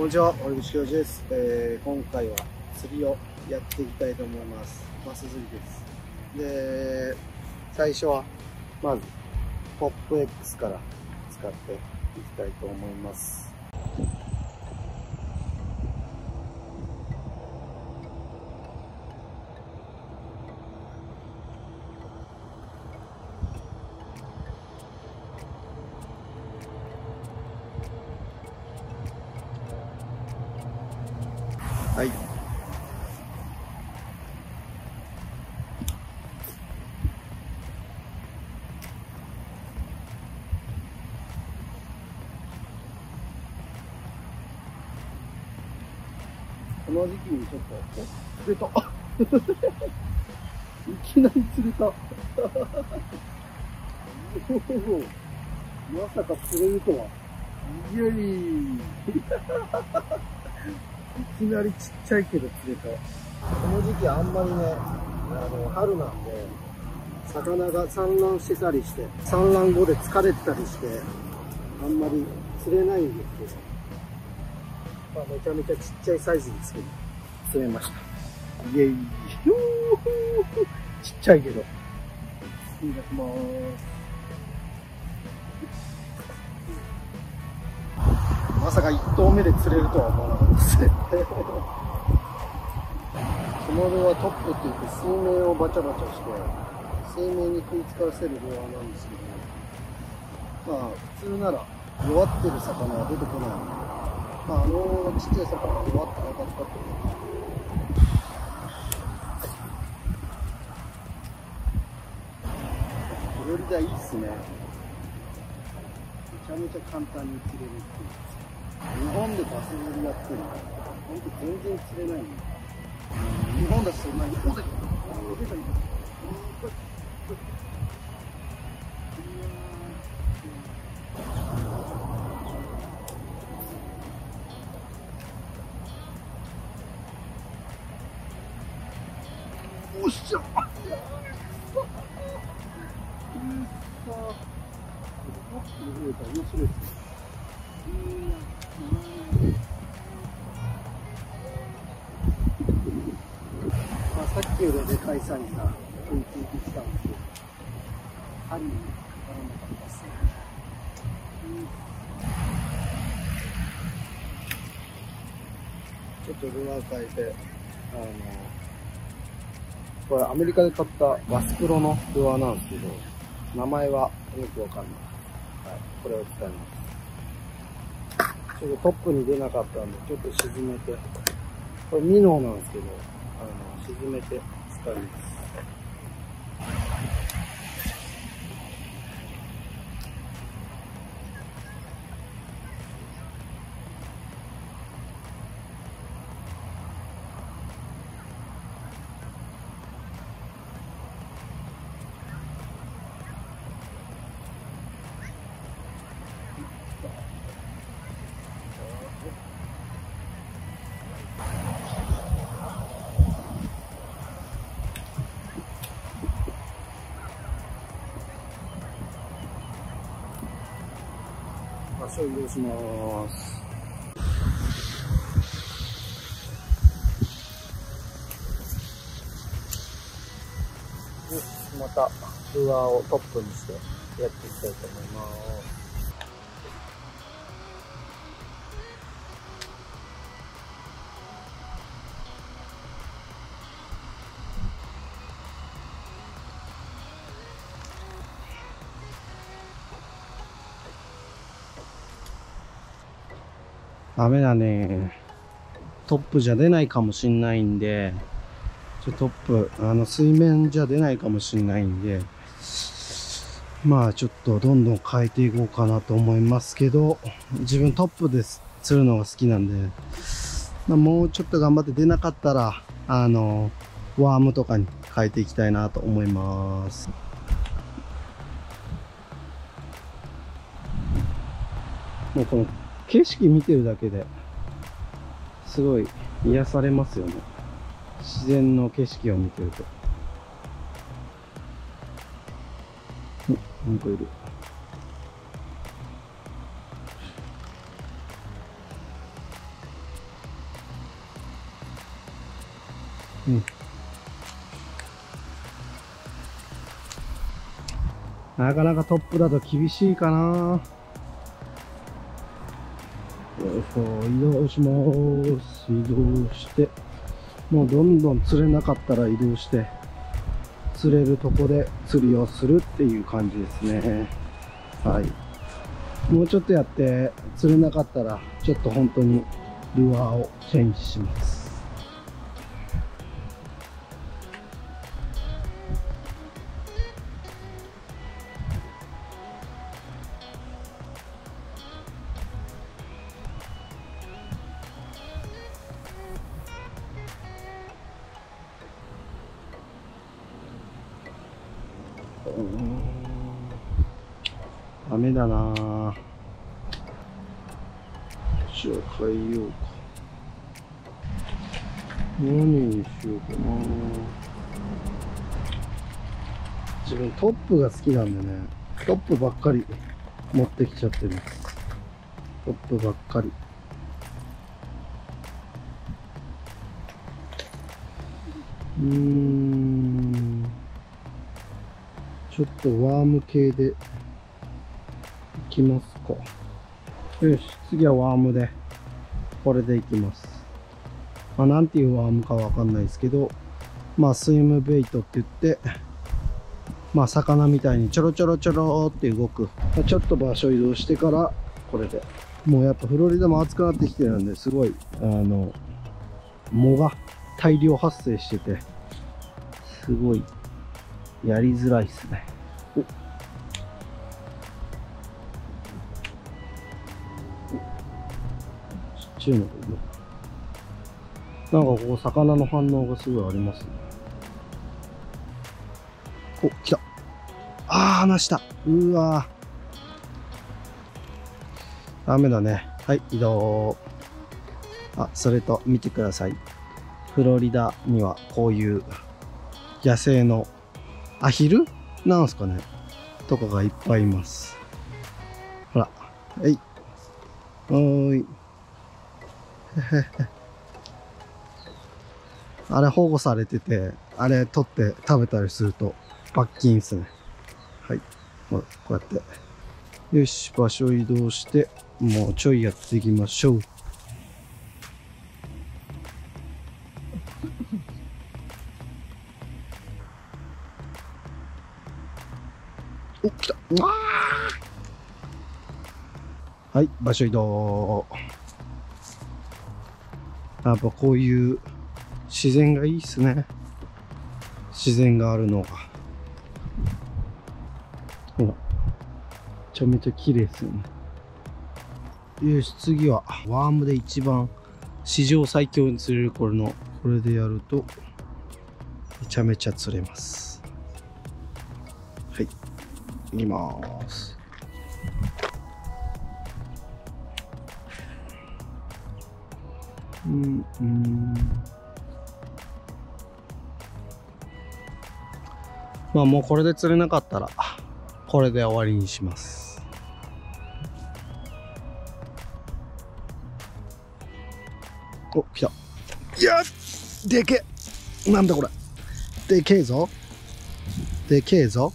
こんにちは、堀口教授です、えー今回は釣りをやっていきたいと思います。マス釣りです。で、最初は、まず、ポップ X から使っていきたいと思います。この時期にちょっと、お釣れた。いきなり釣れた。まさか釣れるとは。イエイいきなりちっちゃいけど釣れた。この時期あんまりね、あの、春なんで、魚が産卵してたりして、産卵後で疲れてたりして、あんまり釣れないんですけど、まあ、めちゃめちゃちっちゃいサイズですけど、釣れました。イエイちっちゃいけど。いただきまーす。まさか1投目で釣れるとは思わなかったですね。このルアートップって言って水面をバチャバチャして、水面に食いつかせるルアーなんですけど、まあ普通なら弱ってる魚は出てこないので、まああのちっちゃい魚は弱ってなかったと思います。フロリダいいっすね。めちゃめちゃ簡単に釣れるっていう。日本でバス釣りやってるほんと全然釣れないんだよ日本だとそんなに、おでおでたおっしゃ面白いですね。まあ、さっきよりでかいサイズが浮いてきたんですけど、針にかからなかったですね。ちょっとルアー変えて、あの、これアメリカで買ったバスプロのルアーなんですけど、名前はよくわかんない。はい、これを使います。ちょっとトップに出なかったんで、ちょっと沈めて、これミノーなんですけど、あの、沈めて使います。所移動します。またルアーをトップにしてやっていきたいと思います。ダメだね。トップじゃ出ないかもしんないんで、ちょトップ、あの、水面じゃ出ないかもしんないんで、まあちょっとどんどん変えていこうかなと思いますけど、自分トップです。釣るのが好きなんで、まあ、もうちょっと頑張って出なかったら、あの、ワームとかに変えていきたいなと思います。もうこの景色見てるだけですごい癒されますよね。自然の景色を見てると。なんかいる。うん。なかなかトップだと厳しいかな。こう移動します。移動して。もうどんどん釣れなかったら移動して。釣れるとこで釣りをするっていう感じですね。はい。もうちょっとやって釣れなかったらちょっと本当にルアーをチェンジします。ダメだなぁ。じゃあ変えようか。何にしようかな自分トップが好きなんでね、トップばっかり持ってきちゃってる。トップばっかり。うん。ちょっとワーム系でいきますか。よし、次はワームで、これでいきます。まあ、なんていうワームかわかんないですけど、まあ、スイムベイトって言って、まあ、魚みたいにちょろちょろちょろって動く。まあちょっと場所移動してから、これで。もうやっぱフロリダも暑くなってきてるんで、すごい、あの、藻が大量発生してて、すごいやりづらいですね。おちっちゃいのがいるなんかここ魚の反応がすごいありますね。お、来た。あー、離した。うわー。ダメだね。はい、移動。あ、それと見てください。フロリダにはこういう野生のアヒル？なんすかねとかがいっぱいいます。ほら。はい。おーい。あれ保護されてて、あれ取って食べたりすると罰金ですね。はい。ほら、こうやって。よし、場所移動して、もうちょいやっていきましょう。はい、場所移動。やっぱこういう自然がいいっすね。自然があるのが。ほら。めちゃめちゃ綺麗ですよね。よし、次はワームで一番史上最強に釣れるこれの、これでやるとめちゃめちゃ釣れます。ます。うん、うん。まあもうこれで釣れなかったら、これで終わりにします。お、来た。いやでけえなんだこれ。でけえぞ。でけえぞ。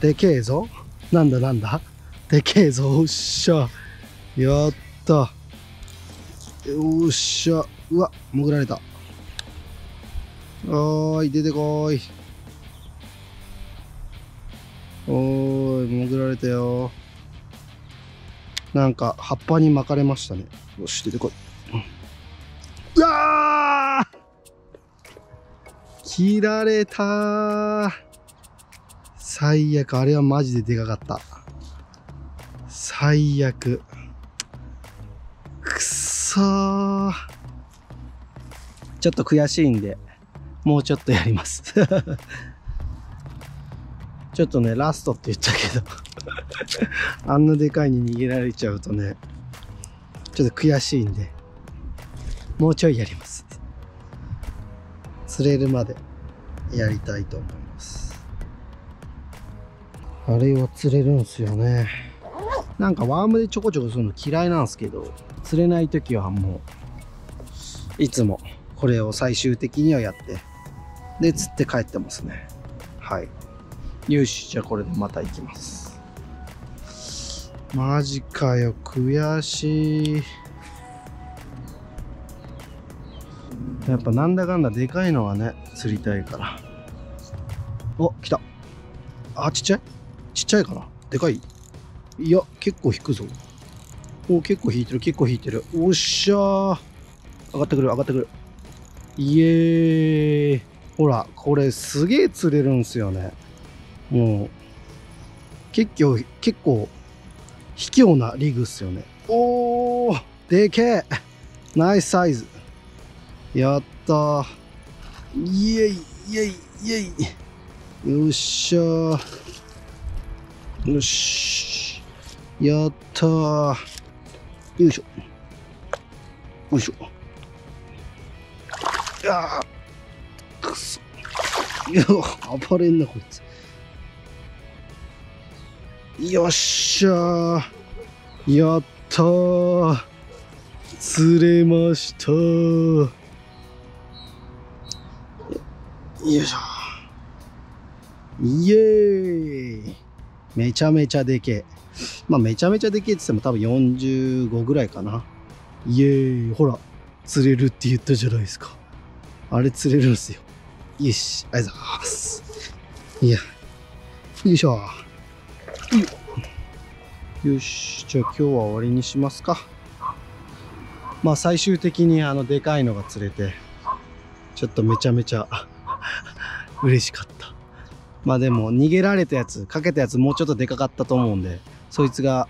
でけえぞ。なんだなんだでけえぞ。おっしゃ。やった。よっしゃ。うわ、潜られた。おーい、出てこーい。おーい、潜られたよ。なんか、葉っぱに巻かれましたね。よし、出てこい。うんうわー切られたー最悪、あれはマジででかかった。最悪。くっそー。ちょっと悔しいんで、もうちょっとやります。ちょっとね、ラストって言ったけど、あんなでかいに逃げられちゃうとね、ちょっと悔しいんで、もうちょいやります。釣れるまでやりたいと思います。あれは釣れるんすよね。なんかワームでちょこちょこするの嫌いなんですけど、釣れない時はもう、いつもこれを最終的にはやってで釣って帰ってますね。はい。よしじゃあこれでまた行きます。マジかよ悔しい。やっぱなんだかんだでかいのはね釣りたいから。お来た。あちっちゃい？ちっちゃいかな。でかい。いや結構引くぞ。お結構引いてる結構引いてる。おっしゃー。上がってくる上がってくる。イエーイ。ほらこれすげえ釣れるんすよね。もう結構結構卑怯なリグっすよね。おー。でけえ。ナイスサイズ。やったー。イエイイエイイエイ。よっしゃー。よし。やったー。よいしょ。よいしょ。いやーくそ。いや暴れんなこいつ。よっしゃー。やったー。釣れましたよいしょ。イエーイ。めちゃめちゃでけえ。まあめちゃめちゃでけえって言っても多分45ぐらいかな。イエーイ。ほら釣れるって言ったじゃないですか。あれ釣れるんすよ。よし。ありがとうございます。いや。よいしょ。よしじゃあ今日は終わりにしますか。まあ最終的にあのでかいのが釣れてちょっとめちゃめちゃ嬉しかった。まあでも逃げられたやつかけたやつもうちょっとでかかったと思うんでそいつが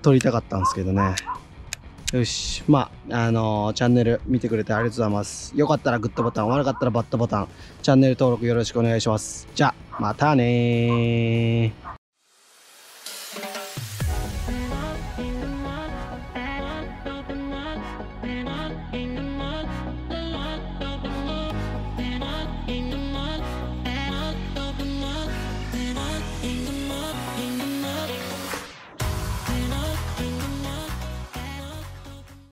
取りたかったんですけどね。よし。まああのーチャンネル見てくれてありがとうございます。よかったらグッドボタン悪かったらバッドボタンチャンネル登録よろしくお願いします。じゃまたねー。